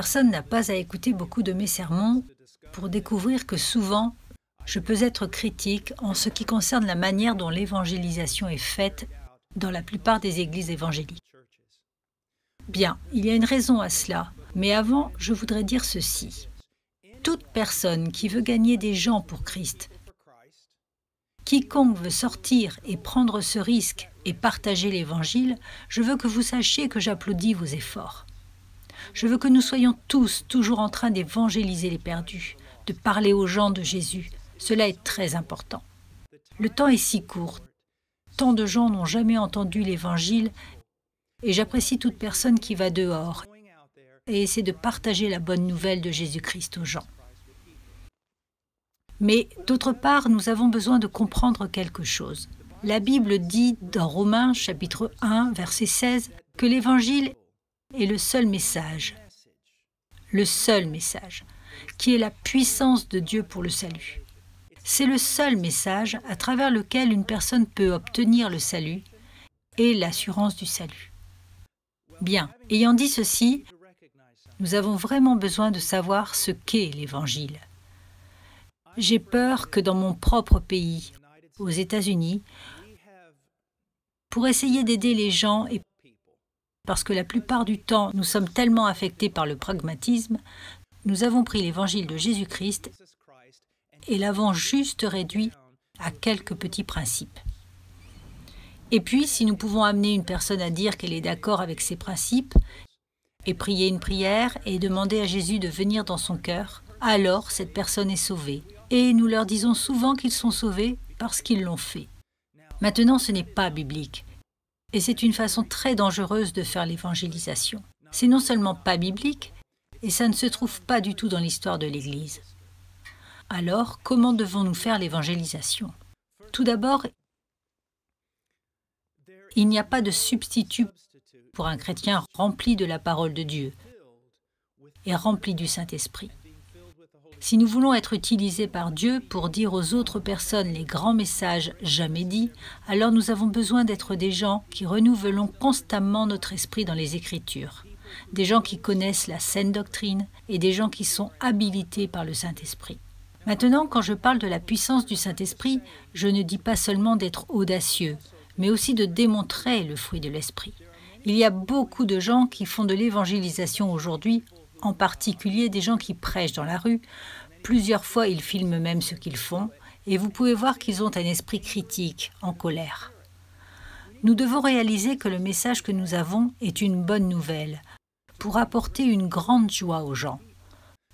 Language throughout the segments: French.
personne n'a pas à écouter beaucoup de mes sermons pour découvrir que souvent, je peux être critique en ce qui concerne la manière dont l'évangélisation est faite dans la plupart des églises évangéliques. Bien, il y a une raison à cela, mais avant, je voudrais dire ceci. Toute personne qui veut gagner des gens pour Christ, quiconque veut sortir et prendre ce risque et partager l'Évangile, je veux que vous sachiez que j'applaudis vos efforts. Je veux que nous soyons tous toujours en train d'évangéliser les perdus, de parler aux gens de Jésus. Cela est très important. Le temps est si court. Tant de gens n'ont jamais entendu l'Évangile et j'apprécie toute personne qui va dehors et essaie de partager la bonne nouvelle de Jésus-Christ aux gens. Mais d'autre part, nous avons besoin de comprendre quelque chose. La Bible dit dans Romains chapitre 1 verset 16 que l'Évangile est le seul message, le seul message, qui est la puissance de Dieu pour le salut. C'est le seul message à travers lequel une personne peut obtenir le salut et l'assurance du salut. Bien, ayant dit ceci, nous avons vraiment besoin de savoir ce qu'est l'Évangile. J'ai peur que dans mon propre pays, aux États-Unis, pour essayer d'aider les gens et parce que la plupart du temps nous sommes tellement affectés par le pragmatisme, nous avons pris l'évangile de Jésus-Christ et l'avons juste réduit à quelques petits principes. Et puis, si nous pouvons amener une personne à dire qu'elle est d'accord avec ces principes, et prier une prière et demander à Jésus de venir dans son cœur, alors cette personne est sauvée. Et nous leur disons souvent qu'ils sont sauvés parce qu'ils l'ont fait. Maintenant, ce n'est pas biblique. Et c'est une façon très dangereuse de faire l'évangélisation. C'est non seulement pas biblique, et ça ne se trouve pas du tout dans l'histoire de l'Église. Alors, comment devons-nous faire l'évangélisation? Tout d'abord, il n'y a pas de substitut pour un chrétien rempli de la parole de Dieu et rempli du Saint-Esprit. Si nous voulons être utilisés par Dieu pour dire aux autres personnes les grands messages jamais dits, alors nous avons besoin d'être des gens qui renouvelons constamment notre esprit dans les Écritures, des gens qui connaissent la saine doctrine et des gens qui sont habilités par le Saint-Esprit. Maintenant, quand je parle de la puissance du Saint-Esprit, je ne dis pas seulement d'être audacieux, mais aussi de démontrer le fruit de l'Esprit. Il y a beaucoup de gens qui font de l'évangélisation aujourd'hui, en particulier des gens qui prêchent dans la rue. Plusieurs fois, ils filment même ce qu'ils font, et vous pouvez voir qu'ils ont un esprit critique, en colère. Nous devons réaliser que le message que nous avons est une bonne nouvelle, pour apporter une grande joie aux gens.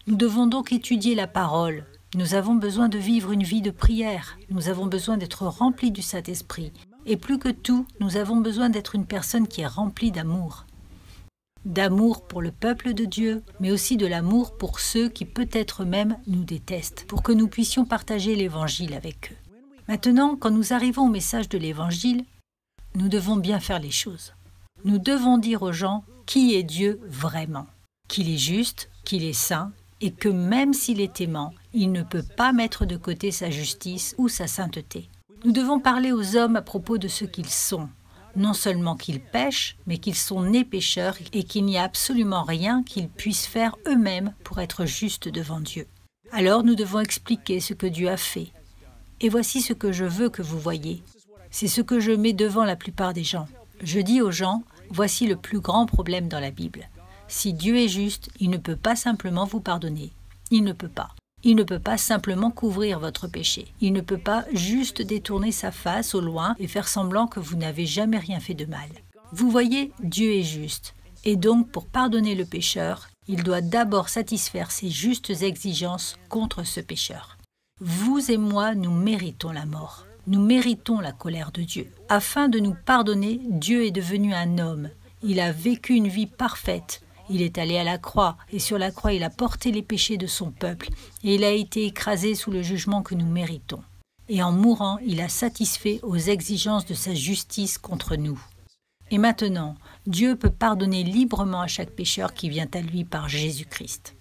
Nous devons donc étudier la parole. Nous avons besoin de vivre une vie de prière. Nous avons besoin d'être remplis du Saint-Esprit. Et plus que tout, nous avons besoin d'être une personne qui est remplie d'amour. D'amour pour le peuple de Dieu, mais aussi de l'amour pour ceux qui peut-être même nous détestent, pour que nous puissions partager l'Évangile avec eux. Maintenant, quand nous arrivons au message de l'Évangile, nous devons bien faire les choses. Nous devons dire aux gens qui est Dieu vraiment, qu'il est juste, qu'il est saint, et que même s'il est aimant, il ne peut pas mettre de côté sa justice ou sa sainteté. Nous devons parler aux hommes à propos de ce qu'ils sont. Non seulement qu'ils pêchent, mais qu'ils sont nés pécheurs et qu'il n'y a absolument rien qu'ils puissent faire eux-mêmes pour être justes devant Dieu. Alors nous devons expliquer ce que Dieu a fait. Et voici ce que je veux que vous voyez. C'est ce que je mets devant la plupart des gens. Je dis aux gens, voici le plus grand problème dans la Bible. Si Dieu est juste, il ne peut pas simplement vous pardonner. Il ne peut pas. Il ne peut pas simplement couvrir votre péché. Il ne peut pas juste détourner sa face au loin et faire semblant que vous n'avez jamais rien fait de mal. Vous voyez, Dieu est juste. Et donc, pour pardonner le pécheur, il doit d'abord satisfaire ses justes exigences contre ce pécheur. Vous et moi, nous méritons la mort. Nous méritons la colère de Dieu. Afin de nous pardonner, Dieu est devenu un homme. Il a vécu une vie parfaite, il est allé à la croix, et sur la croix il a porté les péchés de son peuple, et il a été écrasé sous le jugement que nous méritons. Et en mourant, il a satisfait aux exigences de sa justice contre nous. Et maintenant, Dieu peut pardonner librement à chaque pécheur qui vient à lui par Jésus-Christ.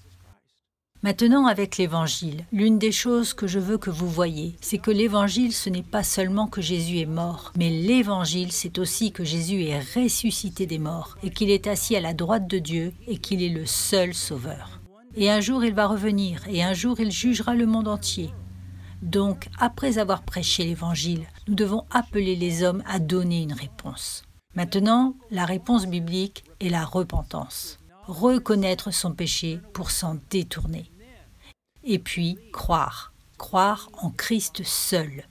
Maintenant, avec l'Évangile, l'une des choses que je veux que vous voyez, c'est que l'Évangile, ce n'est pas seulement que Jésus est mort, mais l'Évangile, c'est aussi que Jésus est ressuscité des morts, et qu'il est assis à la droite de Dieu, et qu'il est le seul Sauveur. Et un jour, il va revenir, et un jour, il jugera le monde entier. Donc, après avoir prêché l'Évangile, nous devons appeler les hommes à donner une réponse. Maintenant, la réponse biblique est la repentance. Reconnaître son péché pour s'en détourner et puis croire, croire en Christ seul.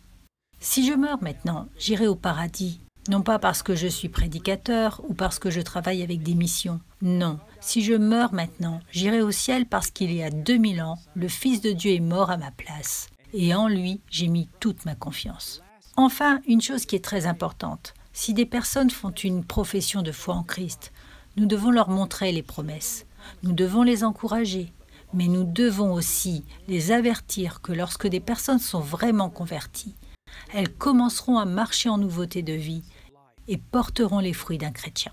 Si je meurs maintenant, j'irai au paradis, non pas parce que je suis prédicateur ou parce que je travaille avec des missions. Non, si je meurs maintenant, j'irai au ciel parce qu'il y a 2000 ans, le Fils de Dieu est mort à ma place. Et en lui, j'ai mis toute ma confiance. Enfin, une chose qui est très importante. Si des personnes font une profession de foi en Christ, nous devons leur montrer les promesses. Nous devons les encourager, mais nous devons aussi les avertir que lorsque des personnes sont vraiment converties, elles commenceront à marcher en nouveauté de vie et porteront les fruits d'un chrétien.